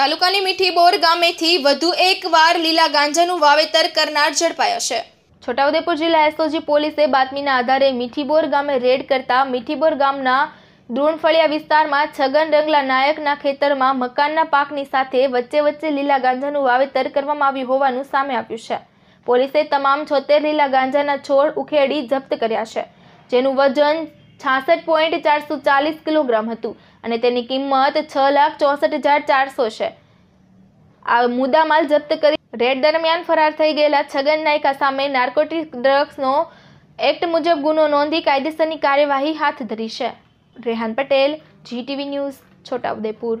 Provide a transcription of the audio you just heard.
તાલુકાની મીઠીબોર ગામેથી વધુ એકવાર લીલા ગાંજાનું વાવેતર કરનાર ઝડપાયા છે. છોટાઉદેપુર જિલ્લા એસઓજી પોલીસે બાતમીના આધારે મીઠીબોર ગામે રેડ કરતા મીઠીબોર ગામના દ્રોણફળિયા વિસ્તારમાં છગન રંગલા નાયકના ખેતરમાં મકાનના પાકની સાથે વચ્ચે વચ્ચે લીલા ગાંજાનું વાવેતર કરવામાં આવ્યું હોવાનું સામે આવ્યું છે. પોલીસે તમામ છોતેર લીલા ગાંજાના છોડ ઉખેડી જપ્ત કર્યા છે. જેનું વજન છાસઠ પોઈન્ટ ચારસો ચાલીસ કિલોગ્રામ હતું અને તેની કિંમત છ લાખ ચોસઠ હજાર ચારસો છે. આ મુદ્દામાલ જપ્ત કરી રેડ દરમિયાન ફરાર થઈ ગયેલા છગન નાયકા સામે નાર્કોટિક ડ્રગ્સનો એક્ટ મુજબ ગુનો નોંધી કાયદેસરની કાર્યવાહી હાથ ધરી છે. Rehan Patel, GTV news Chhotaudepur